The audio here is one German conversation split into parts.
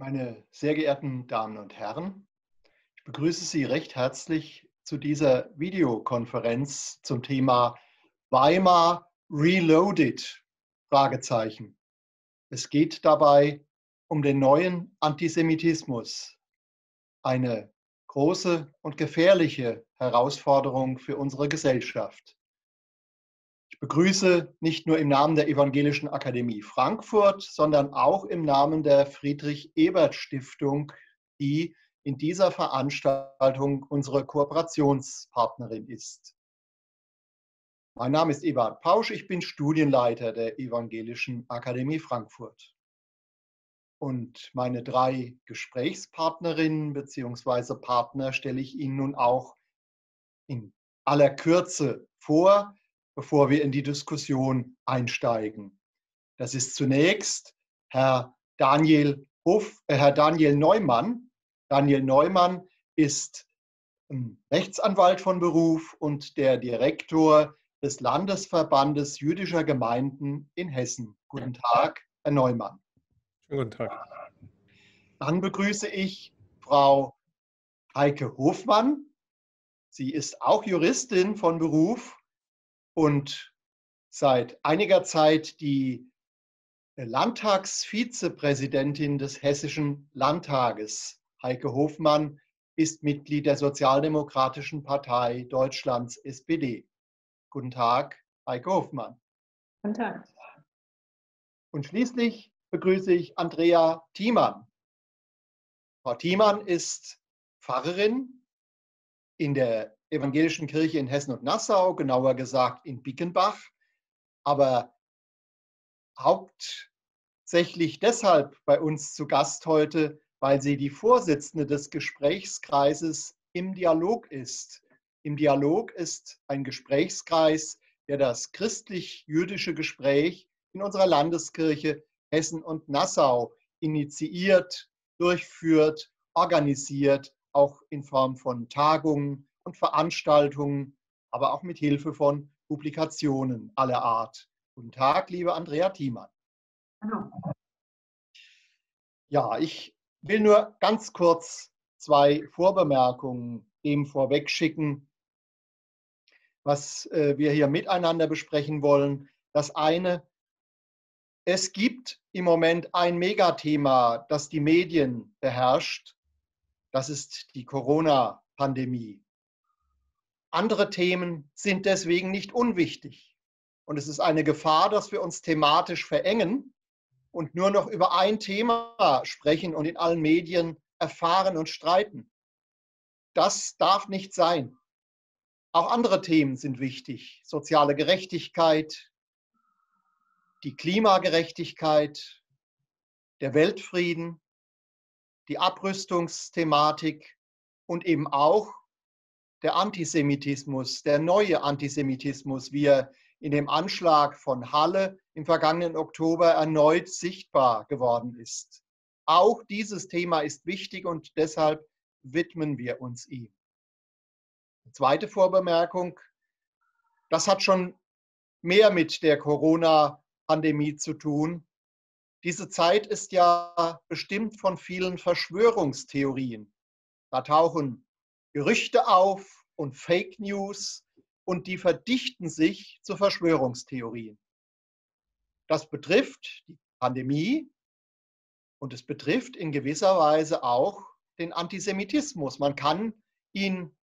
Meine sehr geehrten Damen und Herren, ich begrüße Sie recht herzlich zu dieser Videokonferenz zum Thema Weimar Reloaded? Es geht dabei um den neuen Antisemitismus, eine große und gefährliche Herausforderung für unsere Gesellschaft. Begrüße nicht nur im Namen der Evangelischen Akademie Frankfurt, sondern auch im Namen der Friedrich-Ebert-Stiftung, die in dieser Veranstaltung unsere Kooperationspartnerin ist. Mein Name ist Ebert Pausch, ich bin Studienleiter der Evangelischen Akademie Frankfurt. Und meine drei Gesprächspartnerinnen bzw. Partner stelle ich Ihnen nun auch in aller Kürze vor, bevor wir in die Diskussion einsteigen. Das ist zunächst Herr Daniel, Hof, äh, Herr Daniel Neumann. Daniel Neumann ist Rechtsanwalt von Beruf und der Direktor des Landesverbandes jüdischer Gemeinden in Hessen. Guten Tag, Herr Neumann. Schönen guten Tag. Dann begrüße ich Frau Heike Hofmann. Sie ist auch Juristin von Beruf und seit einiger Zeit die Landtagsvizepräsidentin des Hessischen Landtages. Heike Hofmann ist Mitglied der Sozialdemokratischen Partei Deutschlands SPD. Guten Tag, Heike Hofmann. Guten Tag. Und schließlich begrüße ich Andrea Thiemann. Frau Thiemann ist Pfarrerin in der Evangelischen Kirche in Hessen und Nassau, genauer gesagt in Bickenbach, aber hauptsächlich deshalb bei uns zu Gast heute, weil sie die Vorsitzende des Gesprächskreises im Dialog ist. Im Dialog ist ein Gesprächskreis, der das christlich-jüdische Gespräch in unserer Landeskirche Hessen und Nassau initiiert, durchführt, organisiert, auch in Form von Tagungen und Veranstaltungen, aber auch mit Hilfe von Publikationen aller Art. Guten Tag, liebe Andrea Thiemann. Hallo. Ja, ich will nur ganz kurz zwei Vorbemerkungen dem vorweg schicken, was äh, wir hier miteinander besprechen wollen. Das eine, es gibt im Moment ein Megathema, das die Medien beherrscht. Das ist die Corona-Pandemie. Andere Themen sind deswegen nicht unwichtig. Und es ist eine Gefahr, dass wir uns thematisch verengen und nur noch über ein Thema sprechen und in allen Medien erfahren und streiten. Das darf nicht sein. Auch andere Themen sind wichtig. Soziale Gerechtigkeit, die Klimagerechtigkeit, der Weltfrieden, die Abrüstungsthematik und eben auch der Antisemitismus, der neue Antisemitismus, wie er in dem Anschlag von Halle im vergangenen Oktober erneut sichtbar geworden ist. Auch dieses Thema ist wichtig und deshalb widmen wir uns ihm. Zweite Vorbemerkung, das hat schon mehr mit der Corona-Pandemie zu tun. Diese Zeit ist ja bestimmt von vielen Verschwörungstheorien. Da tauchen Gerüchte auf und Fake News und die verdichten sich zu Verschwörungstheorien. Das betrifft die Pandemie und es betrifft in gewisser Weise auch den Antisemitismus. Man kann ihn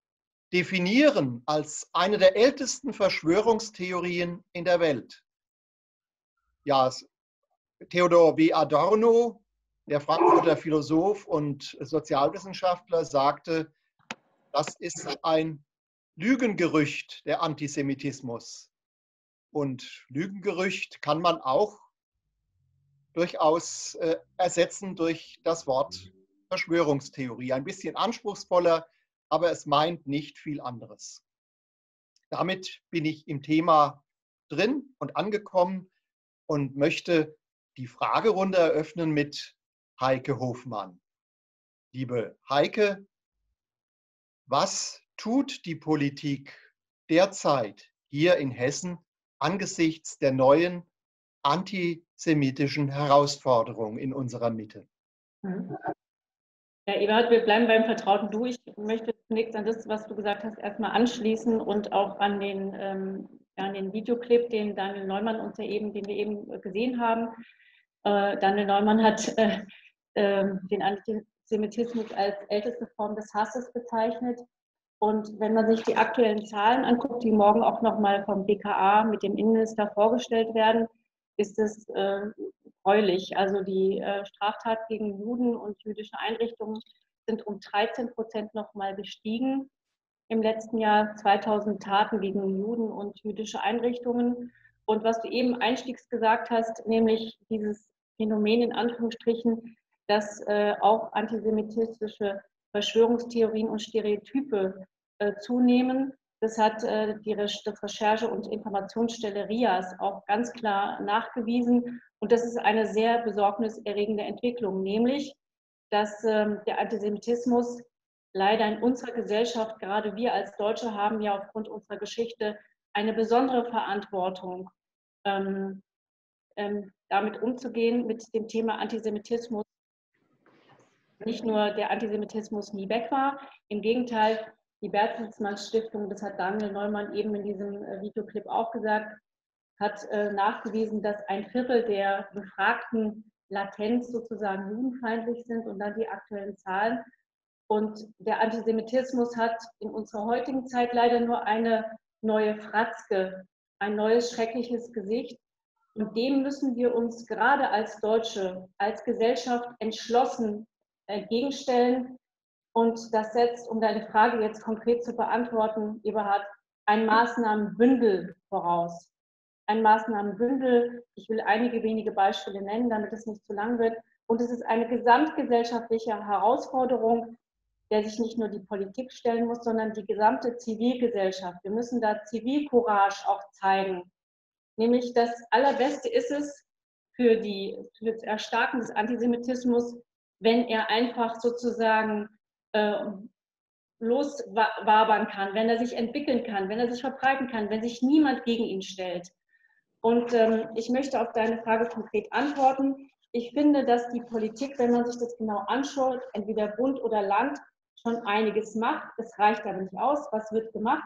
definieren als eine der ältesten Verschwörungstheorien in der Welt. Ja, Theodor W. Adorno, der Frankfurter Philosoph und Sozialwissenschaftler, sagte, das ist ein Lügengerücht, der Antisemitismus. Und Lügengerücht kann man auch durchaus äh, ersetzen durch das Wort Verschwörungstheorie. Ein bisschen anspruchsvoller, aber es meint nicht viel anderes. Damit bin ich im Thema drin und angekommen und möchte die Fragerunde eröffnen mit Heike Hofmann. Liebe Heike, was tut die Politik derzeit hier in Hessen angesichts der neuen antisemitischen Herausforderungen in unserer Mitte? Ja, Eberhard, wir bleiben beim vertrauten Du. Ich möchte zunächst an das, was du gesagt hast, erstmal anschließen und auch an den, ähm, an den Videoclip, den Daniel Neumann uns ja eben, den wir eben gesehen haben. Äh, Daniel Neumann hat äh, äh, den Antisemitismus als älteste Form des Hasses bezeichnet. Und wenn man sich die aktuellen Zahlen anguckt, die morgen auch nochmal vom BKA mit dem Innenminister vorgestellt werden, ist es äh, gräulich. Also die äh, Straftat gegen Juden und jüdische Einrichtungen sind um 13 Prozent nochmal gestiegen. Im letzten Jahr 2000 Taten gegen Juden und jüdische Einrichtungen. Und was du eben einstiegs gesagt hast, nämlich dieses Phänomen in Anführungsstrichen, dass äh, auch antisemitistische Verschwörungstheorien und Stereotype äh, zunehmen. Das hat äh, die Recherche- und Informationsstelle RIAS auch ganz klar nachgewiesen. Und das ist eine sehr besorgniserregende Entwicklung, nämlich, dass ähm, der Antisemitismus leider in unserer Gesellschaft, gerade wir als Deutsche haben ja aufgrund unserer Geschichte eine besondere Verantwortung, ähm, ähm, damit umzugehen, mit dem Thema Antisemitismus. Nicht nur der Antisemitismus nie weg war, im Gegenteil, die Bertelsmann Stiftung, das hat Daniel Neumann eben in diesem äh, Videoclip auch gesagt, hat äh, nachgewiesen, dass ein Viertel der Befragten Latenz sozusagen judenfeindlich sind und dann die aktuellen Zahlen. Und der Antisemitismus hat in unserer heutigen Zeit leider nur eine neue Fratzke, ein neues schreckliches Gesicht. Und dem müssen wir uns gerade als Deutsche, als Gesellschaft entschlossen entgegenstellen, und das setzt, um deine Frage jetzt konkret zu beantworten, Eberhard, ein Maßnahmenbündel voraus. Ein Maßnahmenbündel, ich will einige wenige Beispiele nennen, damit es nicht zu lang wird. Und es ist eine gesamtgesellschaftliche Herausforderung, der sich nicht nur die Politik stellen muss, sondern die gesamte Zivilgesellschaft. Wir müssen da Zivilcourage auch zeigen. Nämlich das Allerbeste ist es für, die, für das Erstarken des Antisemitismus, wenn er einfach sozusagen äh, loswabern kann, wenn er sich entwickeln kann, wenn er sich verbreiten kann, wenn sich niemand gegen ihn stellt. Und ähm, ich möchte auf deine Frage konkret antworten. Ich finde, dass die Politik, wenn man sich das genau anschaut, entweder Bund oder Land, schon einiges macht. Es reicht aber nicht aus. Was wird gemacht?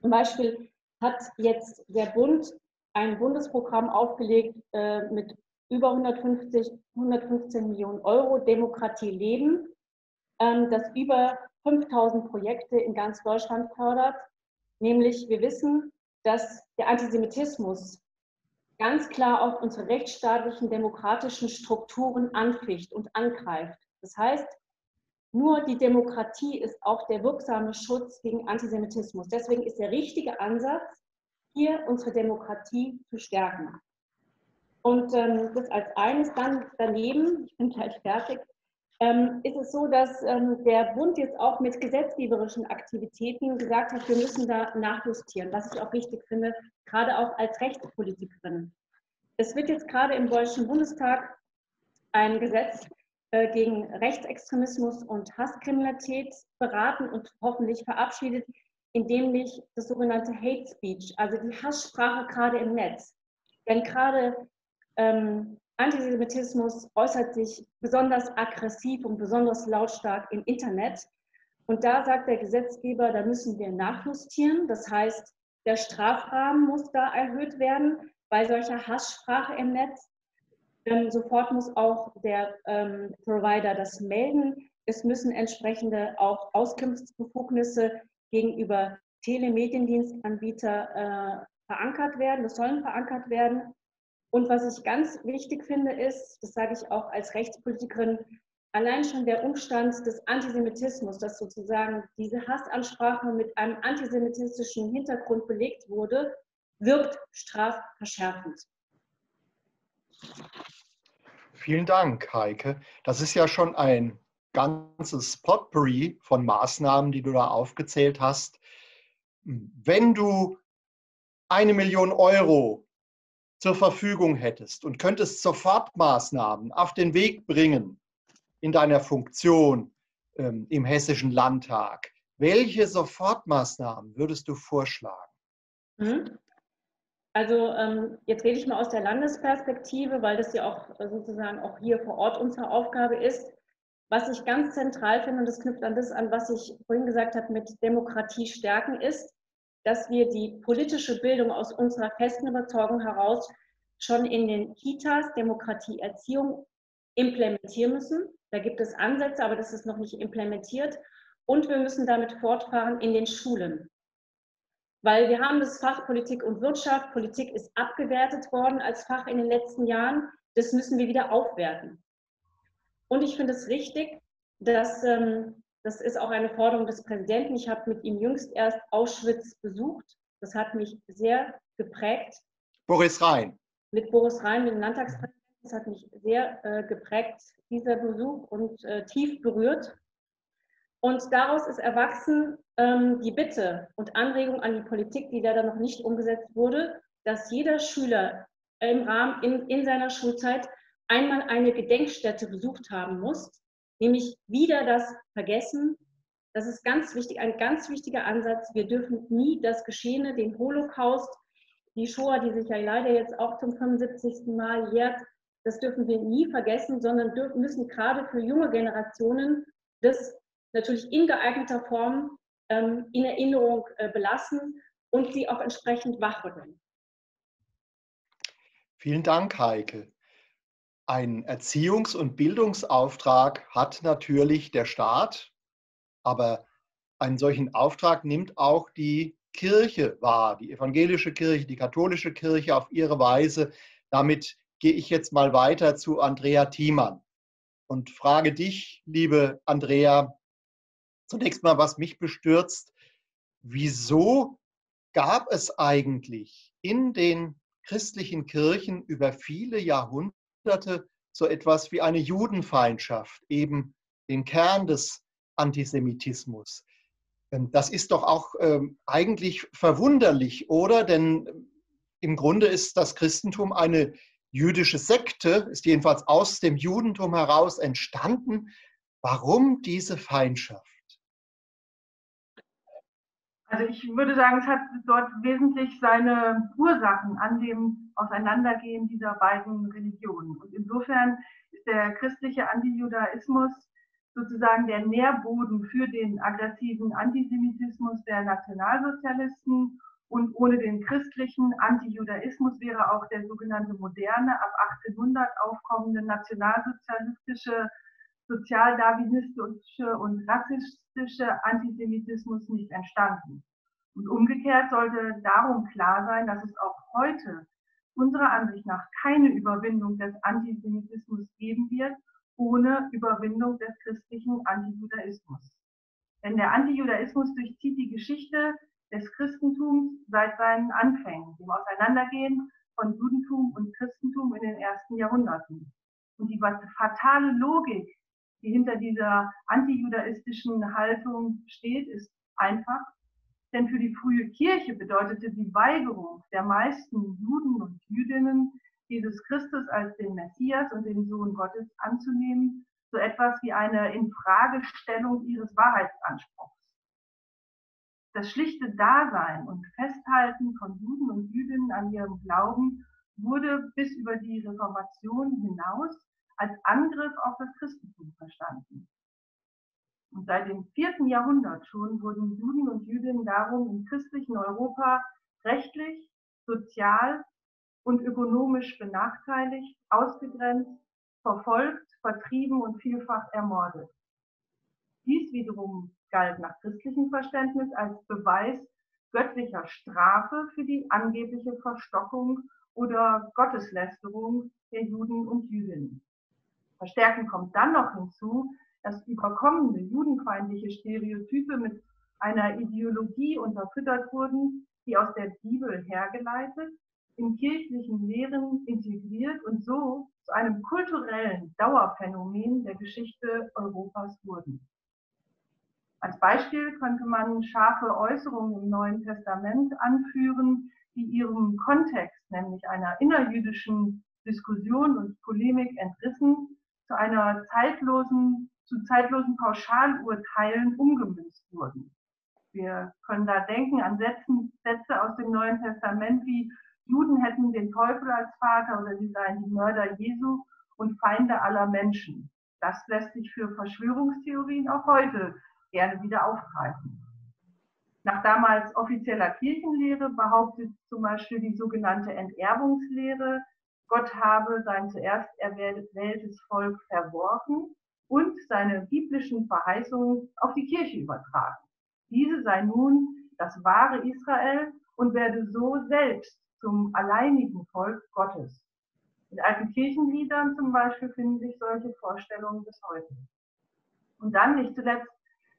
Zum Beispiel hat jetzt der Bund ein Bundesprogramm aufgelegt äh, mit über 150, 115 Millionen Euro Demokratie leben. Ähm, das über 5000 Projekte in ganz Deutschland fördert. Nämlich wir wissen, dass der Antisemitismus ganz klar auch unsere rechtsstaatlichen demokratischen Strukturen anficht und angreift. Das heißt, nur die Demokratie ist auch der wirksame Schutz gegen Antisemitismus. Deswegen ist der richtige Ansatz, hier unsere Demokratie zu stärken. Und ähm, das als eines dann daneben, ich bin gleich fertig, ähm, ist es so, dass ähm, der Bund jetzt auch mit gesetzgeberischen Aktivitäten gesagt hat, wir müssen da nachjustieren, was ich auch wichtig finde, gerade auch als Rechtspolitikerin. Es wird jetzt gerade im Deutschen Bundestag ein Gesetz äh, gegen Rechtsextremismus und Hasskriminalität beraten und hoffentlich verabschiedet, in dem nicht das sogenannte Hate Speech, also die Hasssprache gerade im Netz. Denn gerade ähm, Antisemitismus äußert sich besonders aggressiv und besonders lautstark im Internet. Und da sagt der Gesetzgeber, da müssen wir nachjustieren. Das heißt, der Strafrahmen muss da erhöht werden bei solcher Hasssprache im Netz. Ähm, sofort muss auch der ähm, Provider das melden. Es müssen entsprechende auch Auskunftsbefugnisse gegenüber Telemediendienstanbieter äh, verankert werden. Das sollen verankert werden. Und was ich ganz wichtig finde, ist, das sage ich auch als Rechtspolitikerin, allein schon der Umstand des Antisemitismus, dass sozusagen diese Hassansprache mit einem antisemitistischen Hintergrund belegt wurde, wirkt strafverschärfend. Vielen Dank, Heike. Das ist ja schon ein ganzes Potpourri von Maßnahmen, die du da aufgezählt hast. Wenn du eine Million Euro zur Verfügung hättest und könntest Sofortmaßnahmen auf den Weg bringen in deiner Funktion ähm, im Hessischen Landtag, welche Sofortmaßnahmen würdest du vorschlagen? Mhm. Also ähm, jetzt rede ich mal aus der Landesperspektive, weil das ja auch sozusagen auch hier vor Ort unsere Aufgabe ist. Was ich ganz zentral finde, und das knüpft an das an, was ich vorhin gesagt habe, mit Demokratie stärken, ist, dass wir die politische Bildung aus unserer festen Überzeugung heraus schon in den Kitas Demokratieerziehung implementieren müssen. Da gibt es Ansätze, aber das ist noch nicht implementiert. Und wir müssen damit fortfahren in den Schulen. Weil wir haben das Fach Politik und Wirtschaft. Politik ist abgewertet worden als Fach in den letzten Jahren. Das müssen wir wieder aufwerten. Und ich finde es richtig, dass ähm, das ist auch eine Forderung des Präsidenten. Ich habe mit ihm jüngst erst Auschwitz besucht. Das hat mich sehr geprägt. Boris Rhein. Mit Boris Rhein, mit dem Landtagspräsidenten. Das hat mich sehr äh, geprägt, dieser Besuch, und äh, tief berührt. Und daraus ist erwachsen ähm, die Bitte und Anregung an die Politik, die leider noch nicht umgesetzt wurde, dass jeder Schüler im Rahmen in, in seiner Schulzeit einmal eine Gedenkstätte besucht haben muss, nämlich wieder das Vergessen. Das ist ganz wichtig, ein ganz wichtiger Ansatz. Wir dürfen nie das Geschehene, den Holocaust, die Shoah, die sich ja leider jetzt auch zum 75. Mal jährt, das dürfen wir nie vergessen, sondern müssen gerade für junge Generationen das natürlich in geeigneter Form ähm, in Erinnerung äh, belassen und sie auch entsprechend wachrütteln. Vielen Dank, Heike. Ein Erziehungs- und Bildungsauftrag hat natürlich der Staat, aber einen solchen Auftrag nimmt auch die Kirche wahr, die evangelische Kirche, die katholische Kirche auf ihre Weise. Damit gehe ich jetzt mal weiter zu Andrea Thiemann und frage dich, liebe Andrea, zunächst mal, was mich bestürzt. Wieso gab es eigentlich in den christlichen Kirchen über viele Jahrhunderte so etwas wie eine Judenfeindschaft, eben den Kern des Antisemitismus? Ähm, das ist doch auch ähm, eigentlich verwunderlich, oder? Denn ähm, im Grunde ist das Christentum eine jüdische Sekte, ist jedenfalls aus dem Judentum heraus entstanden. Warum diese Feindschaft? Also ich würde sagen, es hat dort wesentlich seine Ursachen an dem Auseinandergehen dieser beiden Religionen. Und insofern ist der christliche Antijudaismus sozusagen der Nährboden für den aggressiven Antisemitismus der Nationalsozialisten. Und ohne den christlichen Antijudaismus wäre auch der sogenannte moderne, ab 1800 aufkommende nationalsozialistische, sozialdarwinistische und rassistische Antisemitismus nicht entstanden. Und umgekehrt sollte darum klar sein, dass es auch heute unserer Ansicht nach keine Überwindung des Antisemitismus geben wird, ohne Überwindung des christlichen Antijudaismus. Denn der Antijudaismus durchzieht die Geschichte des Christentums seit seinen Anfängen, dem Auseinandergehen von Judentum und Christentum in den ersten Jahrhunderten. Und die fatale Logik die hinter dieser antijudaistischen Haltung steht, ist einfach. Denn für die frühe Kirche bedeutete die Weigerung der meisten Juden und Jüdinnen, Jesus Christus als den Messias und den Sohn Gottes anzunehmen, so etwas wie eine Infragestellung ihres Wahrheitsanspruchs. Das schlichte Dasein und Festhalten von Juden und Jüdinnen an ihrem Glauben wurde bis über die Reformation hinaus als Angriff auf das Christentum verstanden. Und seit dem vierten Jahrhundert schon wurden Juden und Jüdinnen darum im christlichen Europa rechtlich, sozial und ökonomisch benachteiligt, ausgegrenzt, verfolgt, vertrieben und vielfach ermordet. Dies wiederum galt nach christlichem Verständnis als Beweis göttlicher Strafe für die angebliche Verstockung oder Gotteslästerung der Juden und Jüdinnen. Verstärkend kommt dann noch hinzu, dass überkommene judenfeindliche Stereotype mit einer Ideologie unterfüttert wurden, die aus der Bibel hergeleitet, in kirchlichen Lehren integriert und so zu einem kulturellen Dauerphänomen der Geschichte Europas wurden. Als Beispiel könnte man scharfe Äußerungen im Neuen Testament anführen, die ihrem Kontext, nämlich einer innerjüdischen Diskussion und Polemik entrissen, zu einer zeitlosen, zu zeitlosen Pauschalurteilen umgemünzt wurden. Wir können da denken an Sätzen, Sätze aus dem Neuen Testament wie Juden hätten den Teufel als Vater oder sie seien die Mörder Jesu und Feinde aller Menschen. Das lässt sich für Verschwörungstheorien auch heute gerne wieder aufgreifen. Nach damals offizieller Kirchenlehre behauptet zum Beispiel die sogenannte Enterbungslehre, Gott habe sein zuerst erwähltes Volk verworfen und seine biblischen Verheißungen auf die Kirche übertragen. Diese sei nun das wahre Israel und werde so selbst zum alleinigen Volk Gottes. In alten Kirchenliedern zum Beispiel finden sich solche Vorstellungen bis heute. Und dann nicht zuletzt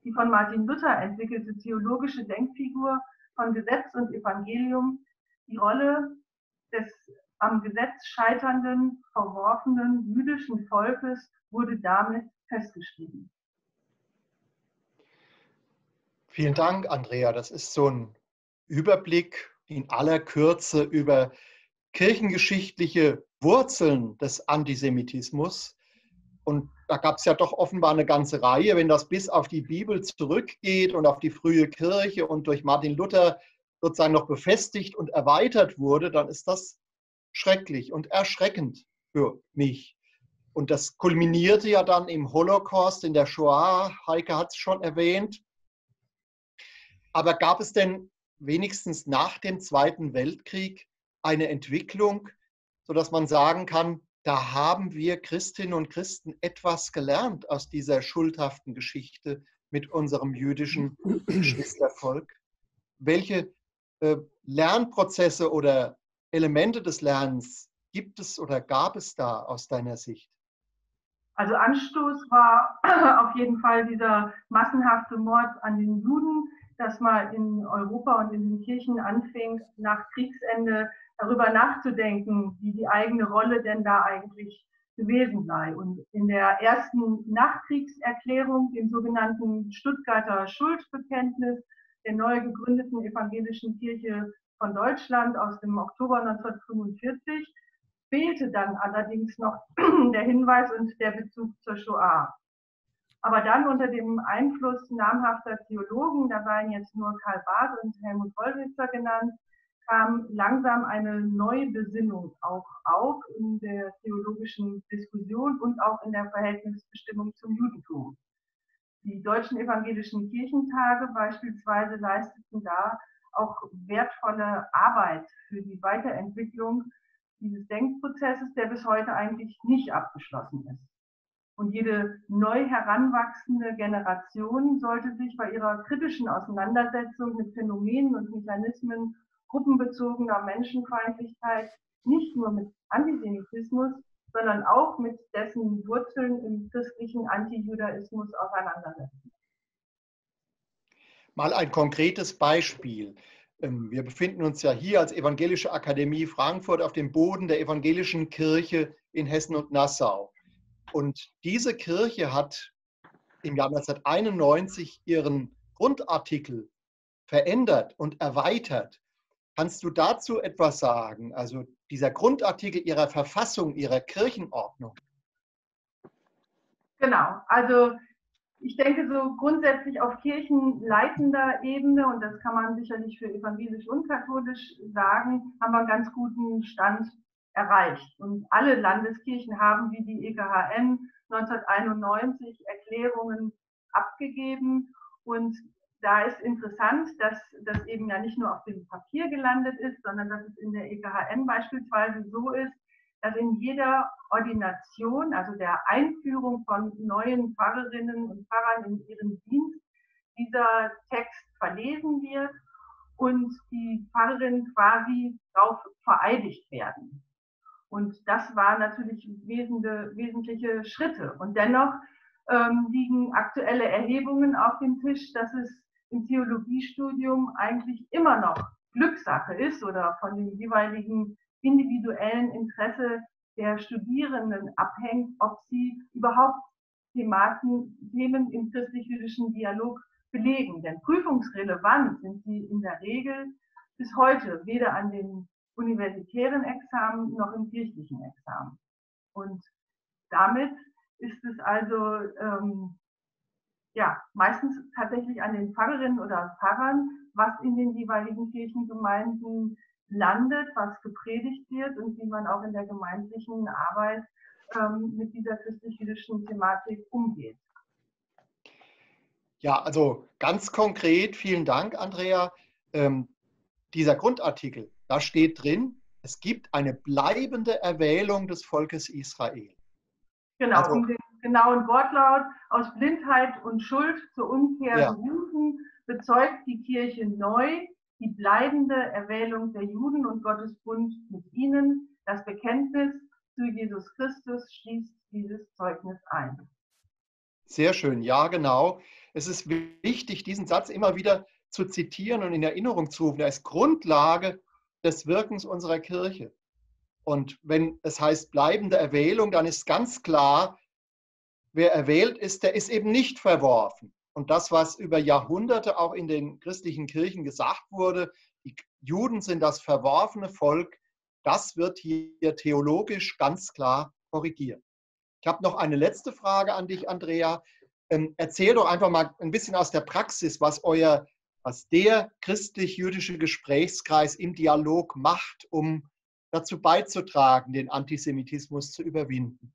die von Martin Luther entwickelte theologische Denkfigur von Gesetz und Evangelium, die Rolle des am Gesetz scheiternden, verworfenen jüdischen Volkes wurde damit festgeschrieben. Vielen Dank, Andrea. Das ist so ein Überblick in aller Kürze über kirchengeschichtliche Wurzeln des Antisemitismus. Und da gab es ja doch offenbar eine ganze Reihe, wenn das bis auf die Bibel zurückgeht und auf die frühe Kirche und durch Martin Luther sozusagen noch befestigt und erweitert wurde, dann ist das schrecklich und erschreckend für mich. Und das kulminierte ja dann im Holocaust, in der Shoah. Heike hat es schon erwähnt. Aber gab es denn wenigstens nach dem Zweiten Weltkrieg eine Entwicklung, sodass man sagen kann, da haben wir Christinnen und Christen etwas gelernt aus dieser schuldhaften Geschichte mit unserem jüdischen Geschwistervolk. Welche äh, Lernprozesse oder Elemente des Lernens gibt es oder gab es da aus deiner Sicht? Also Anstoß war auf jeden Fall dieser massenhafte Mord an den Juden, dass man in Europa und in den Kirchen anfing, nach Kriegsende darüber nachzudenken, wie die eigene Rolle denn da eigentlich gewesen sei. Und in der ersten Nachkriegserklärung, dem sogenannten Stuttgarter Schuldbekenntnis der neu gegründeten evangelischen Kirche von Deutschland aus dem Oktober 1945, fehlte dann allerdings noch der Hinweis und der Bezug zur Shoah. Aber dann unter dem Einfluss namhafter Theologen, da seien jetzt nur Karl Barth und Helmut Wollwitzer genannt, kam langsam eine Neubesinnung auch auf in der theologischen Diskussion und auch in der Verhältnisbestimmung zum Judentum. Die deutschen evangelischen Kirchentage beispielsweise leisteten da auch wertvolle Arbeit für die Weiterentwicklung dieses Denkprozesses, der bis heute eigentlich nicht abgeschlossen ist. Und jede neu heranwachsende Generation sollte sich bei ihrer kritischen Auseinandersetzung mit Phänomenen und Mechanismen gruppenbezogener Menschenfeindlichkeit nicht nur mit Antisemitismus, sondern auch mit dessen Wurzeln im christlichen Antijudaismus auseinandersetzen. Mal ein konkretes Beispiel. Ähm, wir befinden uns ja hier als Evangelische Akademie Frankfurt auf dem Boden der evangelischen Kirche in Hessen und Nassau. Und diese Kirche hat im Jahr 1991 ihren Grundartikel verändert und erweitert. Kannst du dazu etwas sagen? Also dieser Grundartikel ihrer Verfassung, ihrer Kirchenordnung. Genau, also ich denke so grundsätzlich auf kirchenleitender Ebene, und das kann man sicherlich für evangelisch und katholisch sagen, haben wir einen ganz guten Stand erreicht. Und alle Landeskirchen haben wie die EKHN 1991 Erklärungen abgegeben. Und da ist interessant, dass das eben ja nicht nur auf dem Papier gelandet ist, sondern dass es in der EKHN beispielsweise so ist, dass in jeder Ordination, also der Einführung von neuen Pfarrerinnen und Pfarrern in ihren Dienst, dieser Text verlesen wird und die Pfarrerinnen quasi darauf vereidigt werden. Und das waren natürlich wesentliche Schritte. Und dennoch ähm, liegen aktuelle Erhebungen auf dem Tisch, dass es im Theologiestudium eigentlich immer noch Glückssache ist oder von dem jeweiligen individuellen Interesse der Studierenden abhängt, ob sie überhaupt Thematen, Themen im christlich-jüdischen Dialog belegen. Denn prüfungsrelevant sind sie in der Regel bis heute weder an den universitären Examen noch im kirchlichen Examen. Und damit ist es also ähm, ja, meistens tatsächlich an den Pfarrerinnen oder Pfarrern, was in den jeweiligen Kirchengemeinden landet, was gepredigt wird und wie man auch in der gemeindlichen Arbeit ähm, mit dieser christlich-jüdischen Thematik umgeht. Ja, also ganz konkret, vielen Dank, Andrea. Ähm, dieser Grundartikel, da steht drin, es gibt eine bleibende Erwählung des Volkes Israel. Genau, also, um den genauen Wortlaut aus Blindheit und Schuld zur Umkehr ja. berufen, bezeugt die Kirche neu die bleibende Erwählung der Juden und Gottes Bund mit ihnen. Das Bekenntnis zu Jesus Christus schließt dieses Zeugnis ein. Sehr schön, ja, genau. Es ist wichtig, diesen Satz immer wieder zu zitieren und in Erinnerung zu rufen. Er ist Grundlage des Wirkens unserer Kirche. Und wenn es heißt bleibende Erwählung, dann ist ganz klar, wer erwählt ist, der ist eben nicht verworfen. Und das, was über Jahrhunderte auch in den christlichen Kirchen gesagt wurde, die Juden sind das verworfene Volk, das wird hier theologisch ganz klar korrigiert. Ich habe noch eine letzte Frage an dich, Andrea. Ähm, erzähl doch einfach mal ein bisschen aus der Praxis, was euer, was der christlich-jüdische Gesprächskreis im Dialog macht, um dazu beizutragen, den Antisemitismus zu überwinden.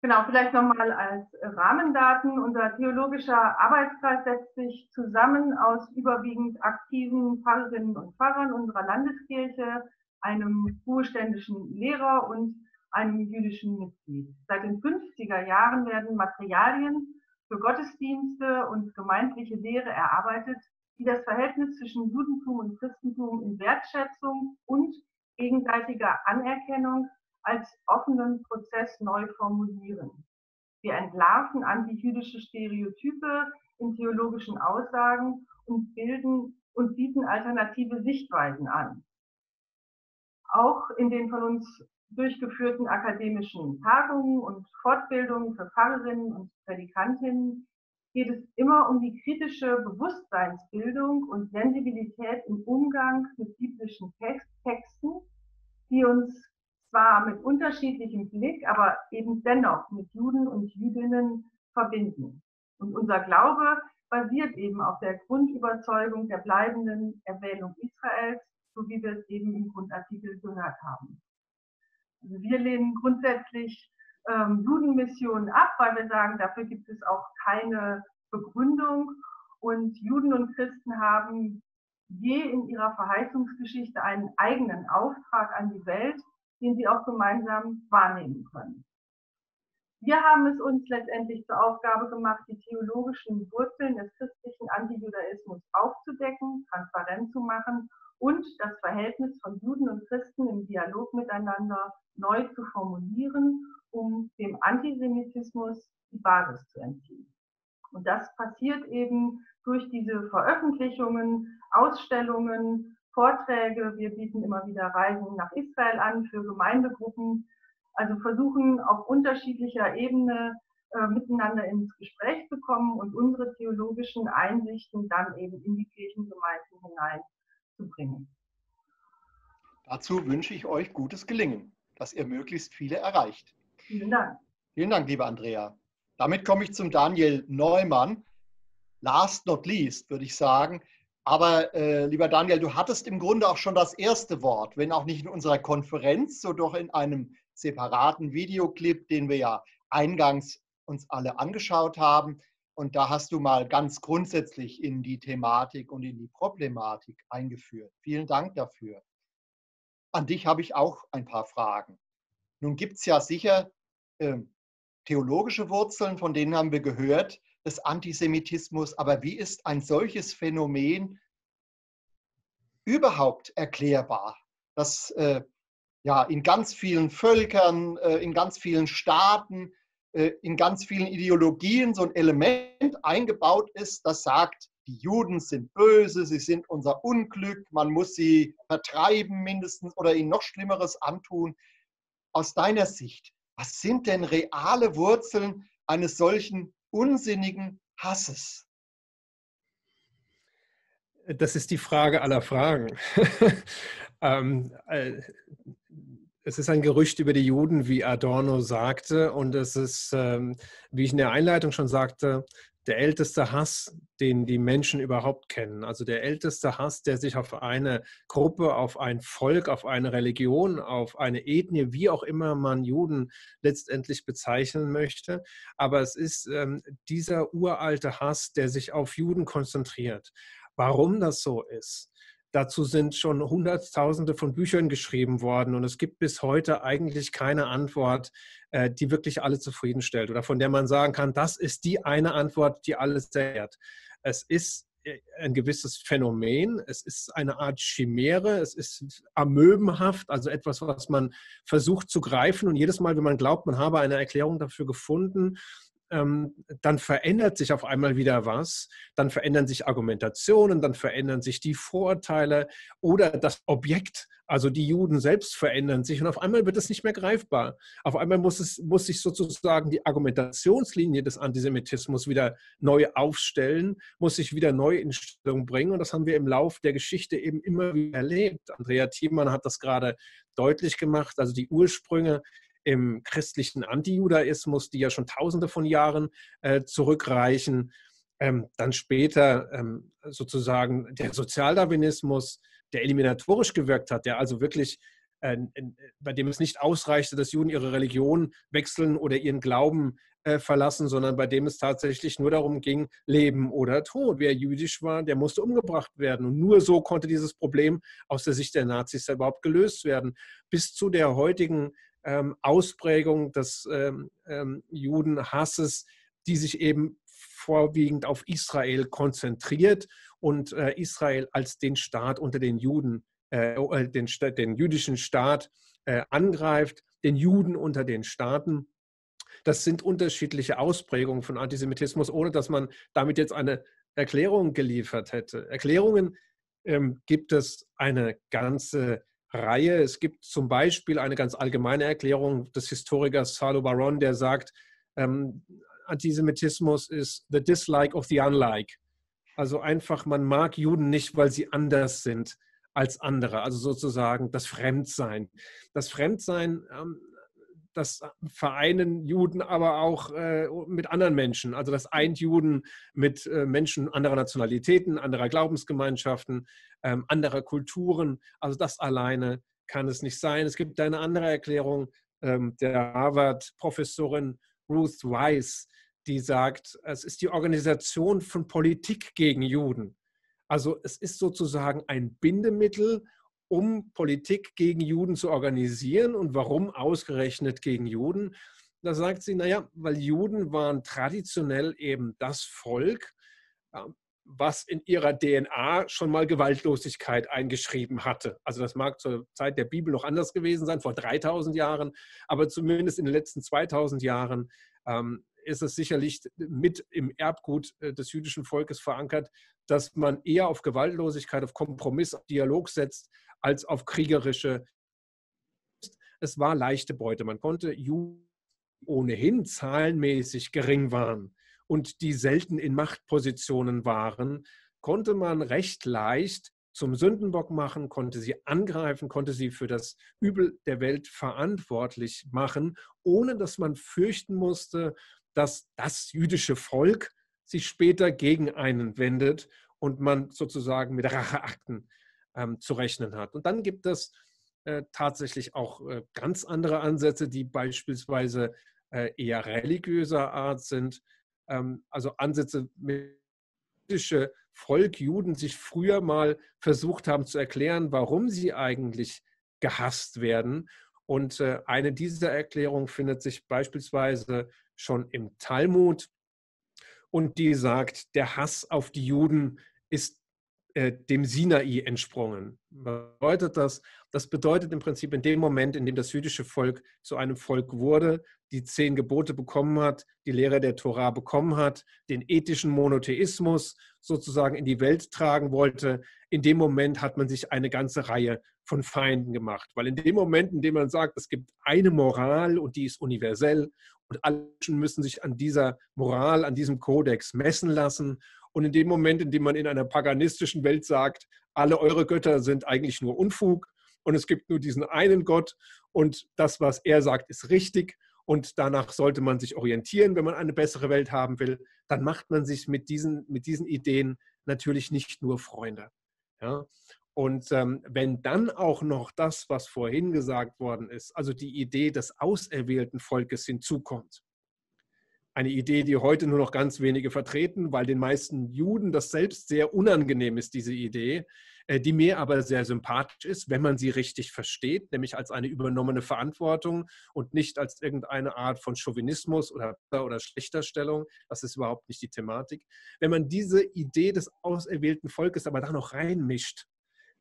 Genau, vielleicht nochmal als Rahmendaten. Unser theologischer Arbeitskreis setzt sich zusammen aus überwiegend aktiven Pfarrerinnen und Pfarrern unserer Landeskirche, einem ruheständischen Lehrer und einem jüdischen Mitglied. Seit den 50er Jahren werden Materialien für Gottesdienste und gemeindliche Lehre erarbeitet, die das Verhältnis zwischen Judentum und Christentum in Wertschätzung und gegenseitiger Anerkennung als offenen Prozess neu formulieren. Wir entlarven antijüdische Stereotype in theologischen Aussagen und bilden und bieten alternative Sichtweisen an. Auch in den von uns durchgeführten akademischen Tagungen und Fortbildungen für Pfarrerinnen und Predikantinnen geht es immer um die kritische Bewusstseinsbildung und Sensibilität im Umgang mit biblischen Texten, die uns zwar mit unterschiedlichem Blick, aber eben dennoch mit Juden und Jüdinnen verbinden. Und unser Glaube basiert eben auf der Grundüberzeugung der bleibenden Erwählung Israels, so wie wir es eben im Grundartikel gehört haben. Also wir lehnen grundsätzlich ähm, Judenmissionen ab, weil wir sagen, dafür gibt es auch keine Begründung. Und Juden und Christen haben je in ihrer Verheißungsgeschichte einen eigenen Auftrag an die Welt, den sie auch gemeinsam wahrnehmen können. Wir haben es uns letztendlich zur Aufgabe gemacht, die theologischen Wurzeln des christlichen Antijudaismus aufzudecken, transparent zu machen und das Verhältnis von Juden und Christen im Dialog miteinander neu zu formulieren, um dem Antisemitismus die Basis zu entziehen. Und das passiert eben durch diese Veröffentlichungen, Ausstellungen, Vorträge, wir bieten immer wieder Reisen nach Israel an für Gemeindegruppen, also versuchen auf unterschiedlicher Ebene äh, miteinander ins Gespräch zu kommen und unsere theologischen Einsichten dann eben in die Kirchengemeinden hineinzubringen. Dazu wünsche ich euch gutes Gelingen, dass ihr möglichst viele erreicht. Vielen Dank. Vielen Dank, liebe Andrea. Damit komme ich zum Daniel Neumann. Last not least, würde ich sagen, aber äh, lieber Daniel, du hattest im Grunde auch schon das erste Wort, wenn auch nicht in unserer Konferenz, so doch in einem separaten Videoclip, den wir ja eingangs uns alle angeschaut haben. Und da hast du mal ganz grundsätzlich in die Thematik und in die Problematik eingeführt. Vielen Dank dafür. An dich habe ich auch ein paar Fragen. Nun gibt es ja sicher äh, theologische Wurzeln, von denen haben wir gehört des Antisemitismus, aber wie ist ein solches Phänomen überhaupt erklärbar, dass äh, ja, in ganz vielen Völkern, äh, in ganz vielen Staaten, äh, in ganz vielen Ideologien so ein Element eingebaut ist, das sagt, die Juden sind böse, sie sind unser Unglück, man muss sie vertreiben mindestens oder ihnen noch Schlimmeres antun. Aus deiner Sicht, was sind denn reale Wurzeln eines solchen unsinnigen Hasses? Das ist die Frage aller Fragen. ähm, äh, es ist ein Gerücht über die Juden, wie Adorno sagte, und es ist, ähm, wie ich in der Einleitung schon sagte, der älteste Hass, den die Menschen überhaupt kennen. Also der älteste Hass, der sich auf eine Gruppe, auf ein Volk, auf eine Religion, auf eine Ethnie, wie auch immer man Juden letztendlich bezeichnen möchte. Aber es ist ähm, dieser uralte Hass, der sich auf Juden konzentriert. Warum das so ist, Dazu sind schon Hunderttausende von Büchern geschrieben worden und es gibt bis heute eigentlich keine Antwort, äh, die wirklich alle zufriedenstellt oder von der man sagen kann, das ist die eine Antwort, die alles erklärt. Es ist äh, ein gewisses Phänomen, es ist eine Art Chimäre, es ist amöbenhaft, also etwas, was man versucht zu greifen und jedes Mal, wenn man glaubt, man habe eine Erklärung dafür gefunden, ähm, dann verändert sich auf einmal wieder was, dann verändern sich Argumentationen, dann verändern sich die Vorteile oder das Objekt, also die Juden selbst verändern sich und auf einmal wird es nicht mehr greifbar. Auf einmal muss, es, muss sich sozusagen die Argumentationslinie des Antisemitismus wieder neu aufstellen, muss sich wieder neu in Stellung bringen und das haben wir im Lauf der Geschichte eben immer wieder erlebt. Andrea Thiemann hat das gerade deutlich gemacht, also die Ursprünge im christlichen Antijudaismus, die ja schon tausende von Jahren äh, zurückreichen. Ähm, dann später ähm, sozusagen der Sozialdarwinismus, der eliminatorisch gewirkt hat, der also wirklich, äh, bei dem es nicht ausreichte, dass Juden ihre Religion wechseln oder ihren Glauben äh, verlassen, sondern bei dem es tatsächlich nur darum ging, Leben oder Tod. Wer jüdisch war, der musste umgebracht werden. Und nur so konnte dieses Problem aus der Sicht der Nazis überhaupt gelöst werden. Bis zu der heutigen ähm, Ausprägung des ähm, ähm, Judenhasses, die sich eben vorwiegend auf Israel konzentriert und äh, Israel als den Staat unter den Juden, äh, äh den, den, jüdischen Staat äh, angreift, den Juden unter den Staaten. Das sind unterschiedliche Ausprägungen von Antisemitismus, ohne dass man damit jetzt eine Erklärung geliefert hätte. Erklärungen ähm, gibt es eine ganze Reihe. Es gibt zum Beispiel eine ganz allgemeine Erklärung des Historikers Salo Baron, der sagt, ähm, Antisemitismus ist the dislike of the unlike. Also einfach, man mag Juden nicht, weil sie anders sind als andere. Also sozusagen das Fremdsein. Das Fremdsein ähm, das vereinen Juden aber auch äh, mit anderen Menschen. Also das eint Juden mit äh, Menschen anderer Nationalitäten, anderer Glaubensgemeinschaften, ähm, anderer Kulturen. Also das alleine kann es nicht sein. Es gibt eine andere Erklärung ähm, der Harvard-Professorin Ruth Weiss, die sagt, es ist die Organisation von Politik gegen Juden. Also es ist sozusagen ein Bindemittel um Politik gegen Juden zu organisieren. Und warum ausgerechnet gegen Juden? Da sagt sie, naja, weil Juden waren traditionell eben das Volk, was in ihrer DNA schon mal Gewaltlosigkeit eingeschrieben hatte. Also das mag zur Zeit der Bibel noch anders gewesen sein, vor 3000 Jahren, aber zumindest in den letzten 2000 Jahren ähm, ist es sicherlich mit im Erbgut äh, des jüdischen Volkes verankert, dass man eher auf Gewaltlosigkeit, auf Kompromiss, auf Dialog setzt, als auf kriegerische. Es war leichte Beute. Man konnte Juden ohnehin zahlenmäßig gering waren und die selten in Machtpositionen waren, konnte man recht leicht zum Sündenbock machen, konnte sie angreifen, konnte sie für das Übel der Welt verantwortlich machen, ohne dass man fürchten musste, dass das jüdische Volk sich später gegen einen wendet und man sozusagen mit Racheakten ähm, zu rechnen hat. Und dann gibt es äh, tatsächlich auch äh, ganz andere Ansätze, die beispielsweise äh, eher religiöser Art sind. Ähm, also Ansätze mit Volk Juden sich früher mal versucht haben zu erklären, warum sie eigentlich gehasst werden. Und äh, eine dieser Erklärungen findet sich beispielsweise schon im Talmud. Und die sagt, der Hass auf die Juden ist äh, dem Sinai entsprungen. Was bedeutet das? Das bedeutet im Prinzip in dem Moment, in dem das jüdische Volk zu einem Volk wurde, die zehn Gebote bekommen hat, die Lehre der Torah bekommen hat, den ethischen Monotheismus sozusagen in die Welt tragen wollte, in dem Moment hat man sich eine ganze Reihe von Feinden gemacht. Weil in dem Moment, in dem man sagt, es gibt eine Moral und die ist universell und alle Menschen müssen sich an dieser Moral, an diesem Kodex messen lassen und in dem Moment, in dem man in einer paganistischen Welt sagt, alle eure Götter sind eigentlich nur Unfug und es gibt nur diesen einen Gott und das, was er sagt, ist richtig und danach sollte man sich orientieren, wenn man eine bessere Welt haben will, dann macht man sich mit diesen, mit diesen Ideen natürlich nicht nur Freunde. Ja? Und ähm, wenn dann auch noch das, was vorhin gesagt worden ist, also die Idee des auserwählten Volkes hinzukommt, eine Idee, die heute nur noch ganz wenige vertreten, weil den meisten Juden das selbst sehr unangenehm ist, diese Idee, äh, die mir aber sehr sympathisch ist, wenn man sie richtig versteht, nämlich als eine übernommene Verantwortung und nicht als irgendeine Art von Chauvinismus oder, oder Schlechterstellung. Das ist überhaupt nicht die Thematik. Wenn man diese Idee des auserwählten Volkes aber da noch reinmischt,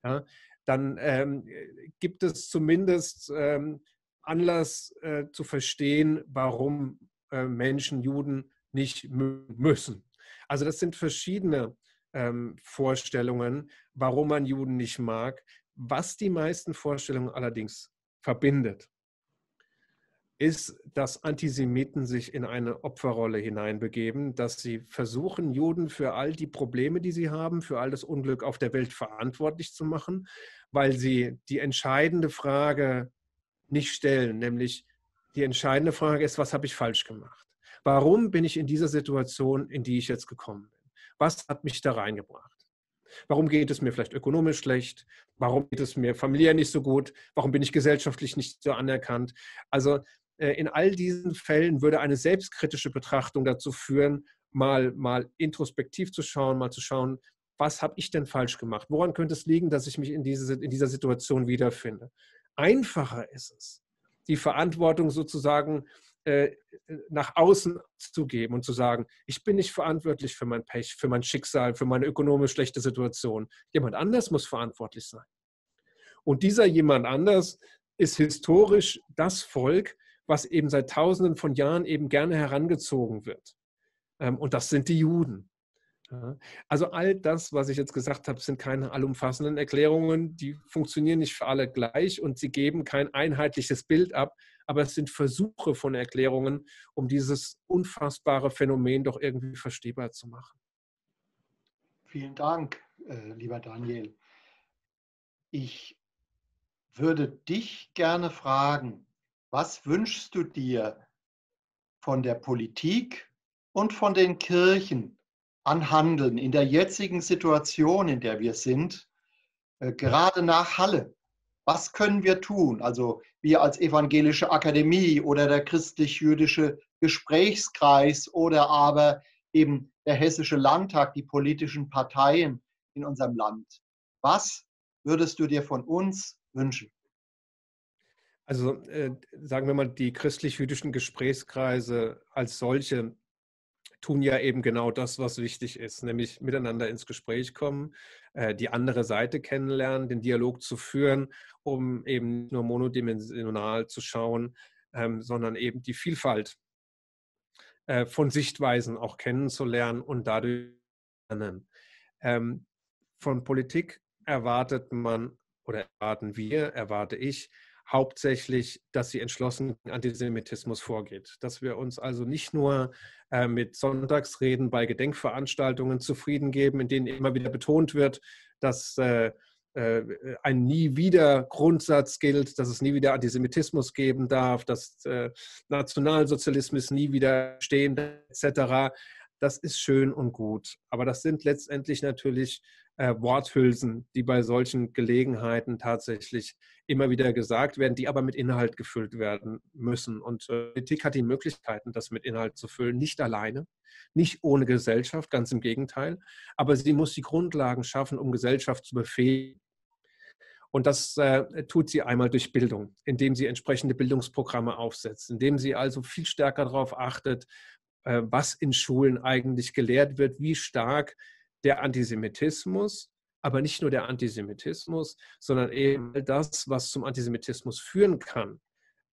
ja, dann ähm, gibt es zumindest ähm, Anlass äh, zu verstehen, warum äh, Menschen, Juden nicht müssen. Also das sind verschiedene ähm, Vorstellungen, warum man Juden nicht mag. Was die meisten Vorstellungen allerdings verbindet, ist, dass Antisemiten sich in eine Opferrolle hineinbegeben, dass sie versuchen, Juden für all die Probleme, die sie haben, für all das Unglück auf der Welt verantwortlich zu machen, weil sie die entscheidende Frage nicht stellen, nämlich die entscheidende Frage ist, was habe ich falsch gemacht? Warum bin ich in dieser Situation, in die ich jetzt gekommen bin? Was hat mich da reingebracht? Warum geht es mir vielleicht ökonomisch schlecht? Warum geht es mir familiär nicht so gut? Warum bin ich gesellschaftlich nicht so anerkannt? Also äh, in all diesen Fällen würde eine selbstkritische Betrachtung dazu führen, mal, mal introspektiv zu schauen, mal zu schauen, was habe ich denn falsch gemacht? Woran könnte es liegen, dass ich mich in, diese, in dieser Situation wiederfinde? Einfacher ist es, die Verantwortung sozusagen äh, nach außen zu geben und zu sagen, ich bin nicht verantwortlich für mein Pech, für mein Schicksal, für meine ökonomisch schlechte Situation. Jemand anders muss verantwortlich sein. Und dieser jemand anders ist historisch das Volk, was eben seit Tausenden von Jahren eben gerne herangezogen wird. Ähm, und das sind die Juden. Also all das, was ich jetzt gesagt habe, sind keine allumfassenden Erklärungen. Die funktionieren nicht für alle gleich und sie geben kein einheitliches Bild ab. Aber es sind Versuche von Erklärungen, um dieses unfassbare Phänomen doch irgendwie verstehbar zu machen. Vielen Dank, äh, lieber Daniel. Ich würde dich gerne fragen, was wünschst du dir von der Politik und von den Kirchen an Handeln in der jetzigen Situation, in der wir sind, äh, gerade nach Halle. Was können wir tun? Also wir als Evangelische Akademie oder der christlich-jüdische Gesprächskreis oder aber eben der Hessische Landtag, die politischen Parteien in unserem Land. Was würdest du dir von uns wünschen? Also äh, sagen wir mal, die christlich-jüdischen Gesprächskreise als solche tun ja eben genau das, was wichtig ist, nämlich miteinander ins Gespräch kommen, äh, die andere Seite kennenlernen, den Dialog zu führen, um eben nicht nur monodimensional zu schauen, ähm, sondern eben die Vielfalt äh, von Sichtweisen auch kennenzulernen und dadurch lernen. Ähm, von Politik erwartet man oder erwarten wir, erwarte ich, hauptsächlich, dass sie entschlossen gegen Antisemitismus vorgeht. Dass wir uns also nicht nur äh, mit Sonntagsreden bei Gedenkveranstaltungen zufrieden geben, in denen immer wieder betont wird, dass äh, äh, ein nie wieder Grundsatz gilt, dass es nie wieder Antisemitismus geben darf, dass äh, Nationalsozialismus nie wieder stehen etc. Das ist schön und gut. Aber das sind letztendlich natürlich äh, Worthülsen, die bei solchen Gelegenheiten tatsächlich immer wieder gesagt werden, die aber mit Inhalt gefüllt werden müssen. Und äh, Politik hat die Möglichkeiten, das mit Inhalt zu füllen, nicht alleine, nicht ohne Gesellschaft, ganz im Gegenteil. Aber sie muss die Grundlagen schaffen, um Gesellschaft zu befähigen. Und das äh, tut sie einmal durch Bildung, indem sie entsprechende Bildungsprogramme aufsetzt, indem sie also viel stärker darauf achtet, äh, was in Schulen eigentlich gelehrt wird, wie stark der Antisemitismus, aber nicht nur der Antisemitismus, sondern eben das, was zum Antisemitismus führen kann,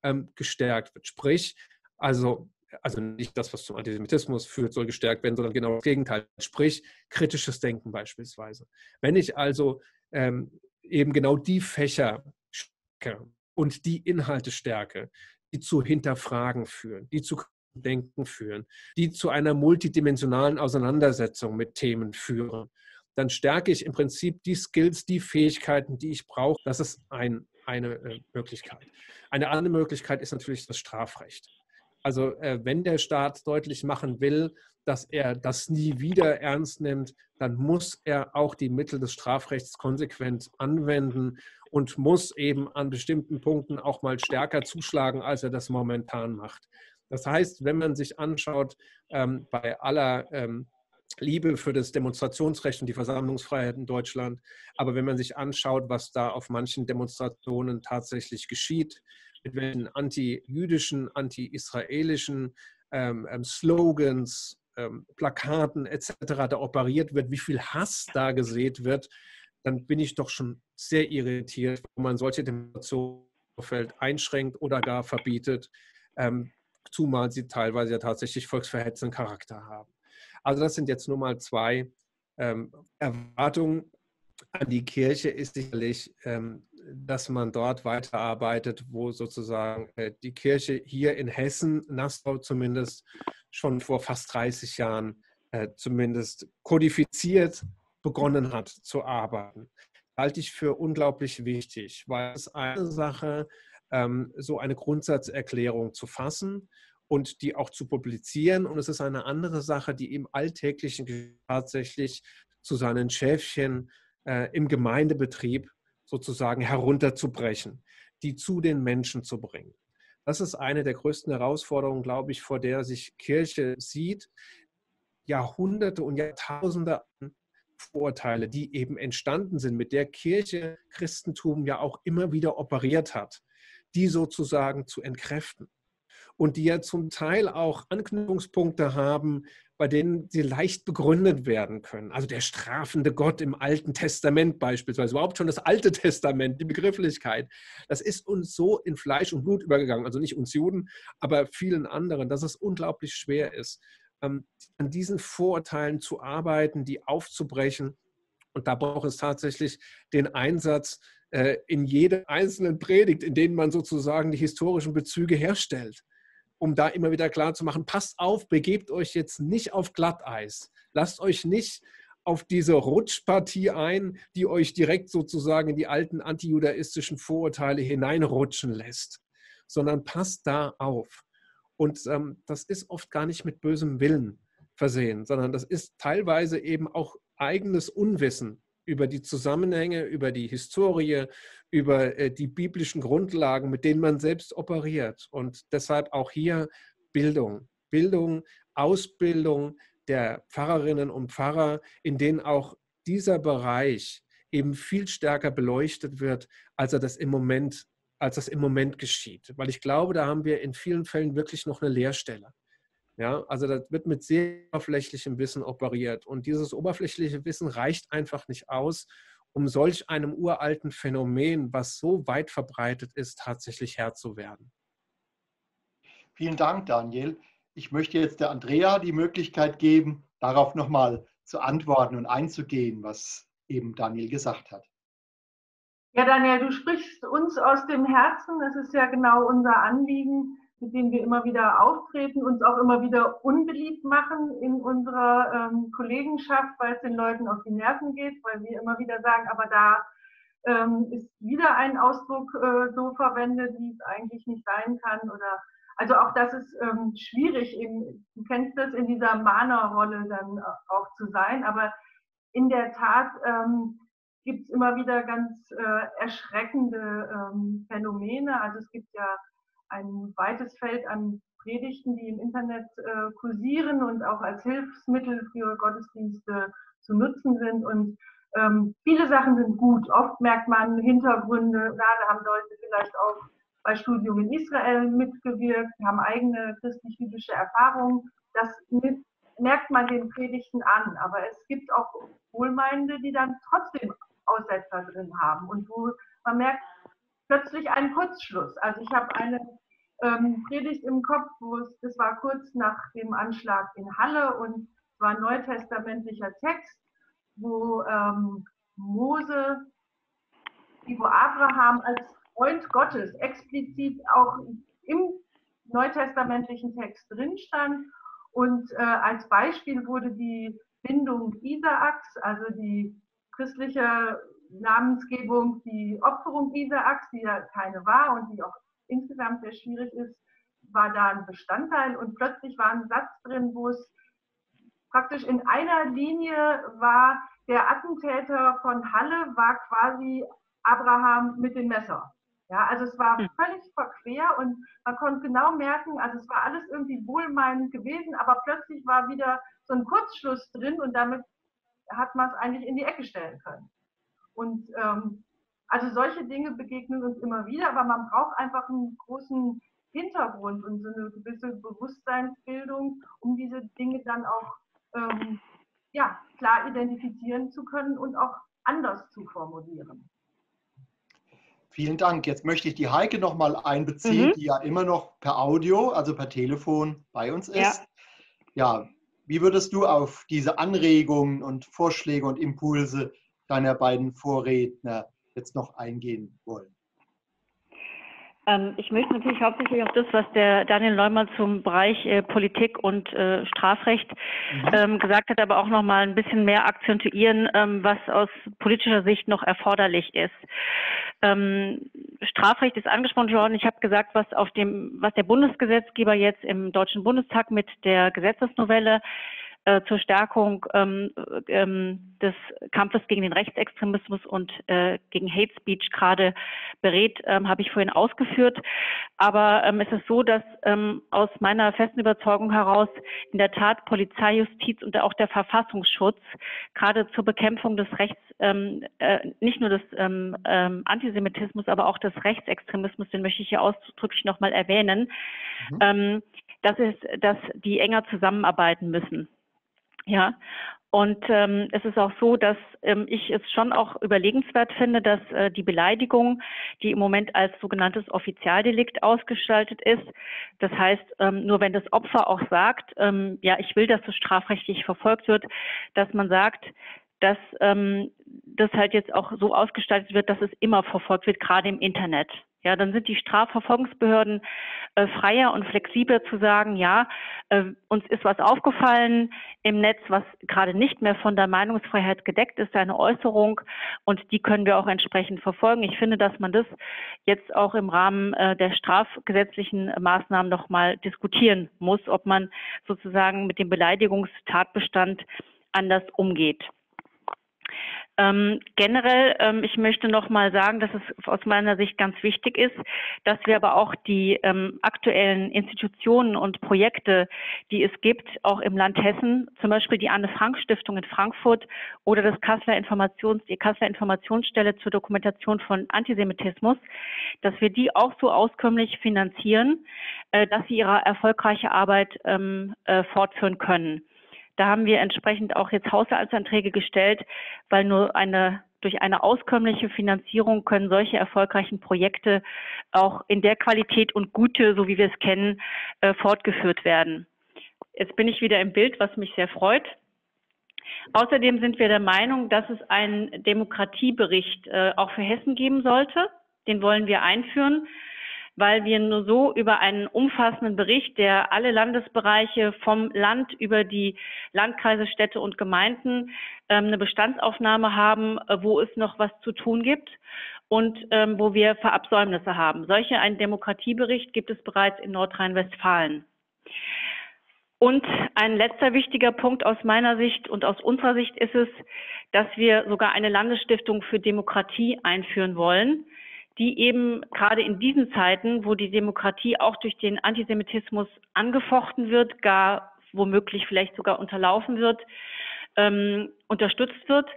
ähm, gestärkt wird. Sprich, also, also nicht das, was zum Antisemitismus führt, soll gestärkt werden, sondern genau das Gegenteil. Sprich, kritisches Denken beispielsweise. Wenn ich also ähm, eben genau die Fächer stärke und die Inhalte stärke, die zu Hinterfragen führen, die zu Denken führen, die zu einer multidimensionalen Auseinandersetzung mit Themen führen, dann stärke ich im Prinzip die Skills, die Fähigkeiten, die ich brauche. Das ist ein, eine äh, Möglichkeit. Eine andere Möglichkeit ist natürlich das Strafrecht. Also äh, wenn der Staat deutlich machen will, dass er das nie wieder ernst nimmt, dann muss er auch die Mittel des Strafrechts konsequent anwenden und muss eben an bestimmten Punkten auch mal stärker zuschlagen, als er das momentan macht. Das heißt, wenn man sich anschaut, ähm, bei aller ähm, Liebe für das Demonstrationsrecht und die Versammlungsfreiheit in Deutschland, aber wenn man sich anschaut, was da auf manchen Demonstrationen tatsächlich geschieht, mit welchen anti-jüdischen, anti-israelischen ähm, ähm Slogans, ähm, Plakaten etc. da operiert wird, wie viel Hass da gesät wird, dann bin ich doch schon sehr irritiert, wo man solche Demonstrationen einschränkt oder gar verbietet, ähm, zumal sie teilweise ja tatsächlich volksverhetzenden Charakter haben. Also das sind jetzt nur mal zwei ähm, Erwartungen an die Kirche ist sicherlich, ähm, dass man dort weiterarbeitet, wo sozusagen äh, die Kirche hier in Hessen, Nassau zumindest, schon vor fast 30 Jahren äh, zumindest kodifiziert begonnen hat zu arbeiten. Halte ich für unglaublich wichtig, weil es eine Sache, ähm, so eine Grundsatzerklärung zu fassen und die auch zu publizieren. Und es ist eine andere Sache, die im Alltäglichen tatsächlich zu seinen Schäfchen äh, im Gemeindebetrieb sozusagen herunterzubrechen, die zu den Menschen zu bringen. Das ist eine der größten Herausforderungen, glaube ich, vor der sich Kirche sieht. Jahrhunderte und Jahrtausende Vorurteile, die eben entstanden sind, mit der Kirche Christentum ja auch immer wieder operiert hat, die sozusagen zu entkräften. Und die ja zum Teil auch Anknüpfungspunkte haben, bei denen sie leicht begründet werden können. Also der strafende Gott im Alten Testament beispielsweise, überhaupt schon das Alte Testament, die Begrifflichkeit, das ist uns so in Fleisch und Blut übergegangen, also nicht uns Juden, aber vielen anderen, dass es unglaublich schwer ist, ähm, an diesen Vorurteilen zu arbeiten, die aufzubrechen. Und da braucht es tatsächlich den Einsatz in jedem einzelnen Predigt, in denen man sozusagen die historischen Bezüge herstellt um da immer wieder klar zu machen, passt auf, begebt euch jetzt nicht auf Glatteis. Lasst euch nicht auf diese Rutschpartie ein, die euch direkt sozusagen in die alten antijudaistischen Vorurteile hineinrutschen lässt, sondern passt da auf. Und ähm, das ist oft gar nicht mit bösem Willen versehen, sondern das ist teilweise eben auch eigenes Unwissen über die Zusammenhänge, über die Historie, über äh, die biblischen Grundlagen, mit denen man selbst operiert. Und deshalb auch hier Bildung. Bildung, Ausbildung der Pfarrerinnen und Pfarrer, in denen auch dieser Bereich eben viel stärker beleuchtet wird, als er das im Moment, als das im Moment geschieht. Weil ich glaube, da haben wir in vielen Fällen wirklich noch eine Leerstelle. Ja, also das wird mit sehr oberflächlichem Wissen operiert. Und dieses oberflächliche Wissen reicht einfach nicht aus, um solch einem uralten Phänomen, was so weit verbreitet ist, tatsächlich Herr zu werden. Vielen Dank, Daniel. Ich möchte jetzt der Andrea die Möglichkeit geben, darauf nochmal zu antworten und einzugehen, was eben Daniel gesagt hat. Ja, Daniel, du sprichst uns aus dem Herzen. Das ist ja genau unser Anliegen mit denen wir immer wieder auftreten, uns auch immer wieder unbeliebt machen in unserer ähm, Kollegenschaft, weil es den Leuten auf die Nerven geht, weil wir immer wieder sagen, aber da ähm, ist wieder ein Ausdruck äh, so verwendet, wie es eigentlich nicht sein kann. Oder also auch das ist ähm, schwierig, eben, du kennst das in dieser Mana-Rolle dann auch zu sein, aber in der Tat ähm, gibt es immer wieder ganz äh, erschreckende ähm, Phänomene. Also es gibt ja ein weites Feld an Predigten, die im Internet äh, kursieren und auch als Hilfsmittel für Gottesdienste zu nutzen sind. Und ähm, viele Sachen sind gut. Oft merkt man Hintergründe, gerade haben Leute vielleicht auch bei Studium in Israel mitgewirkt, haben eigene christlich-jüdische Erfahrungen. Das mit, merkt man den Predigten an. Aber es gibt auch Wohlmeinende, die dann trotzdem Aussetzer drin haben und wo man merkt, plötzlich einen Kurzschluss. Also ich habe eine ähm, Predigt im Kopf, wo es, das war kurz nach dem Anschlag in Halle und es war neutestamentlicher Text, wo ähm, Mose, wo Abraham als Freund Gottes explizit auch im neutestamentlichen Text drin stand und äh, als Beispiel wurde die Bindung Isaaks, also die christliche Namensgebung, die Opferung Isaaks, die ja keine war und die auch insgesamt sehr schwierig ist, war da ein Bestandteil und plötzlich war ein Satz drin, wo es praktisch in einer Linie war, der Attentäter von Halle war quasi Abraham mit dem Messer. Ja, also es war hm. völlig verquer und man konnte genau merken, also es war alles irgendwie wohlmeinend gewesen, aber plötzlich war wieder so ein Kurzschluss drin und damit hat man es eigentlich in die Ecke stellen können. Und ähm, also solche Dinge begegnen uns immer wieder, aber man braucht einfach einen großen Hintergrund und so eine gewisse Bewusstseinsbildung, um diese Dinge dann auch ähm, ja, klar identifizieren zu können und auch anders zu formulieren. Vielen Dank. Jetzt möchte ich die Heike noch mal einbeziehen, mhm. die ja immer noch per Audio, also per Telefon bei uns ist. Ja. ja, wie würdest du auf diese Anregungen und Vorschläge und Impulse deiner beiden Vorredner jetzt noch eingehen wollen? Ähm, ich möchte natürlich hauptsächlich auf das, was der Daniel Neumann zum Bereich äh, Politik und äh, Strafrecht mhm. ähm, gesagt hat, aber auch noch mal ein bisschen mehr akzentuieren, ähm, was aus politischer Sicht noch erforderlich ist. Ähm, Strafrecht ist angesprochen worden. Ich habe gesagt, was auf dem, was der Bundesgesetzgeber jetzt im Deutschen Bundestag mit der Gesetzesnovelle äh, zur Stärkung ähm, ähm, des Kampfes gegen den Rechtsextremismus und äh, gegen Hate Speech gerade berät, ähm, habe ich vorhin ausgeführt. Aber ähm, es ist so, dass ähm, aus meiner festen Überzeugung heraus in der Tat Polizei, Justiz und auch der Verfassungsschutz gerade zur Bekämpfung des Rechts, ähm, äh, nicht nur des ähm, ähm, Antisemitismus, aber auch des Rechtsextremismus, den möchte ich hier ausdrücklich nochmal erwähnen, mhm. ähm, das ist, dass die enger zusammenarbeiten müssen. Ja, und ähm, es ist auch so, dass ähm, ich es schon auch überlegenswert finde, dass äh, die Beleidigung, die im Moment als sogenanntes Offizialdelikt ausgestaltet ist, das heißt, ähm, nur wenn das Opfer auch sagt, ähm, ja, ich will, dass es strafrechtlich verfolgt wird, dass man sagt, dass ähm, das halt jetzt auch so ausgestaltet wird, dass es immer verfolgt wird, gerade im Internet. Ja, dann sind die Strafverfolgungsbehörden äh, freier und flexibler zu sagen, ja, äh, uns ist was aufgefallen im Netz, was gerade nicht mehr von der Meinungsfreiheit gedeckt ist, eine Äußerung, und die können wir auch entsprechend verfolgen. Ich finde, dass man das jetzt auch im Rahmen äh, der strafgesetzlichen Maßnahmen nochmal diskutieren muss, ob man sozusagen mit dem Beleidigungstatbestand anders umgeht. Ähm, generell, ähm, ich möchte noch mal sagen, dass es aus meiner Sicht ganz wichtig ist, dass wir aber auch die ähm, aktuellen Institutionen und Projekte, die es gibt, auch im Land Hessen, zum Beispiel die Anne-Frank-Stiftung in Frankfurt oder das Kasseler Informations, die Kasseler Informationsstelle zur Dokumentation von Antisemitismus, dass wir die auch so auskömmlich finanzieren, äh, dass sie ihre erfolgreiche Arbeit ähm, äh, fortführen können. Da haben wir entsprechend auch jetzt Haushaltsanträge gestellt, weil nur eine durch eine auskömmliche Finanzierung können solche erfolgreichen Projekte auch in der Qualität und Gute, so wie wir es kennen, äh, fortgeführt werden. Jetzt bin ich wieder im Bild, was mich sehr freut. Außerdem sind wir der Meinung, dass es einen Demokratiebericht äh, auch für Hessen geben sollte. Den wollen wir einführen weil wir nur so über einen umfassenden Bericht, der alle Landesbereiche vom Land über die Landkreise, Städte und Gemeinden ähm, eine Bestandsaufnahme haben, äh, wo es noch was zu tun gibt und ähm, wo wir Verabsäumnisse haben. Solche einen Demokratiebericht gibt es bereits in Nordrhein-Westfalen. Und ein letzter wichtiger Punkt aus meiner Sicht und aus unserer Sicht ist es, dass wir sogar eine Landesstiftung für Demokratie einführen wollen die eben gerade in diesen Zeiten, wo die Demokratie auch durch den Antisemitismus angefochten wird, gar womöglich vielleicht sogar unterlaufen wird, ähm, unterstützt wird.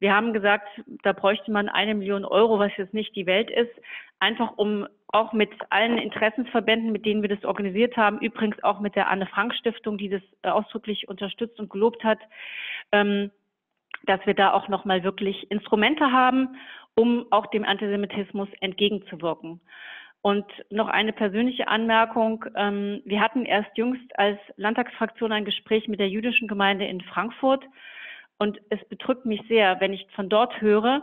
Wir haben gesagt, da bräuchte man eine Million Euro, was jetzt nicht die Welt ist, einfach um auch mit allen Interessensverbänden, mit denen wir das organisiert haben, übrigens auch mit der Anne-Frank-Stiftung, die das äh, ausdrücklich unterstützt und gelobt hat, ähm, dass wir da auch nochmal wirklich Instrumente haben um auch dem Antisemitismus entgegenzuwirken. Und noch eine persönliche Anmerkung. Ähm, wir hatten erst jüngst als Landtagsfraktion ein Gespräch mit der jüdischen Gemeinde in Frankfurt. Und es bedrückt mich sehr, wenn ich von dort höre,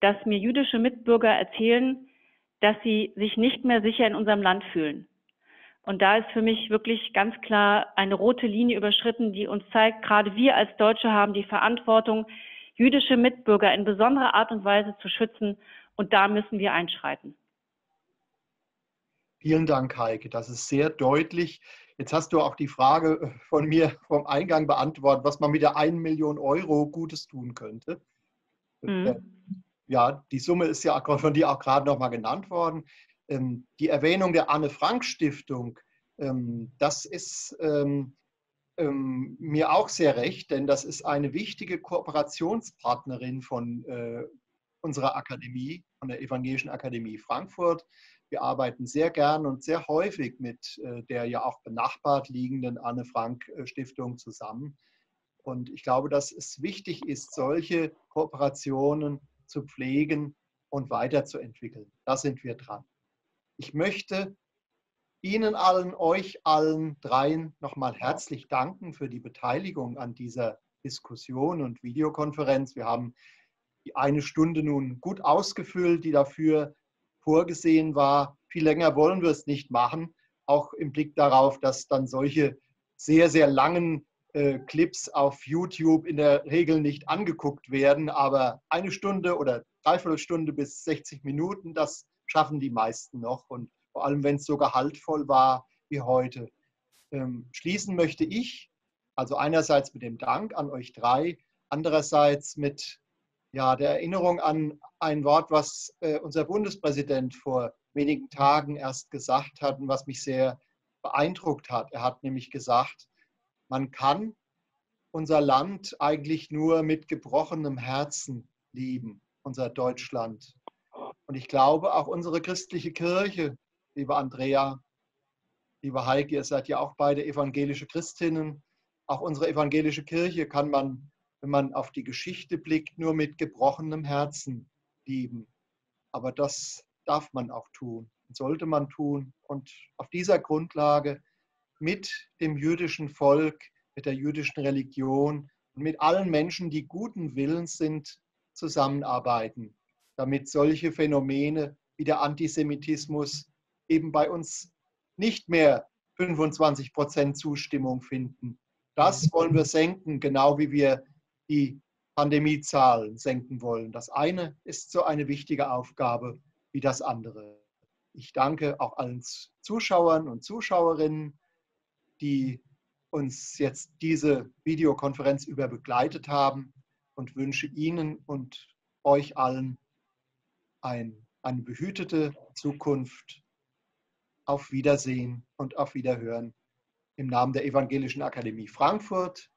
dass mir jüdische Mitbürger erzählen, dass sie sich nicht mehr sicher in unserem Land fühlen. Und da ist für mich wirklich ganz klar eine rote Linie überschritten, die uns zeigt, gerade wir als Deutsche haben die Verantwortung, jüdische Mitbürger in besonderer Art und Weise zu schützen. Und da müssen wir einschreiten. Vielen Dank, Heike. Das ist sehr deutlich. Jetzt hast du auch die Frage von mir vom Eingang beantwortet, was man mit der 1 Million Euro Gutes tun könnte. Mhm. Ja, die Summe ist ja von dir auch gerade nochmal genannt worden. Ähm, die Erwähnung der Anne-Frank-Stiftung, ähm, das ist ähm, mir auch sehr recht, denn das ist eine wichtige Kooperationspartnerin von äh, unserer Akademie, von der Evangelischen Akademie Frankfurt. Wir arbeiten sehr gern und sehr häufig mit äh, der ja auch benachbart liegenden Anne-Frank-Stiftung zusammen. Und ich glaube, dass es wichtig ist, solche Kooperationen zu pflegen und weiterzuentwickeln. Da sind wir dran. Ich möchte Ihnen allen, euch allen dreien nochmal herzlich danken für die Beteiligung an dieser Diskussion und Videokonferenz. Wir haben die eine Stunde nun gut ausgefüllt, die dafür vorgesehen war. Viel länger wollen wir es nicht machen, auch im Blick darauf, dass dann solche sehr, sehr langen äh, Clips auf YouTube in der Regel nicht angeguckt werden. Aber eine Stunde oder dreiviertel Stunde bis 60 Minuten, das schaffen die meisten noch. Und vor allem, wenn es so gehaltvoll war wie heute. Ähm, schließen möchte ich, also einerseits mit dem Dank an euch drei, andererseits mit ja, der Erinnerung an ein Wort, was äh, unser Bundespräsident vor wenigen Tagen erst gesagt hat und was mich sehr beeindruckt hat. Er hat nämlich gesagt, man kann unser Land eigentlich nur mit gebrochenem Herzen lieben, unser Deutschland. Und ich glaube, auch unsere christliche Kirche, liebe Andrea, liebe Heike, ihr seid ja auch beide evangelische Christinnen, auch unsere evangelische Kirche kann man, wenn man auf die Geschichte blickt, nur mit gebrochenem Herzen lieben. Aber das darf man auch tun, sollte man tun. Und auf dieser Grundlage mit dem jüdischen Volk, mit der jüdischen Religion und mit allen Menschen, die guten Willens sind, zusammenarbeiten, damit solche Phänomene wie der Antisemitismus eben bei uns nicht mehr 25 Prozent Zustimmung finden. Das wollen wir senken, genau wie wir die Pandemiezahlen senken wollen. Das eine ist so eine wichtige Aufgabe wie das andere. Ich danke auch allen Zuschauern und Zuschauerinnen, die uns jetzt diese Videokonferenz über begleitet haben und wünsche Ihnen und euch allen ein, eine behütete Zukunft. Auf Wiedersehen und auf Wiederhören im Namen der Evangelischen Akademie Frankfurt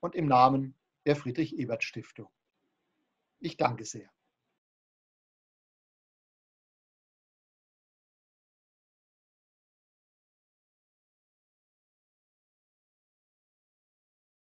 und im Namen der Friedrich-Ebert-Stiftung. Ich danke sehr.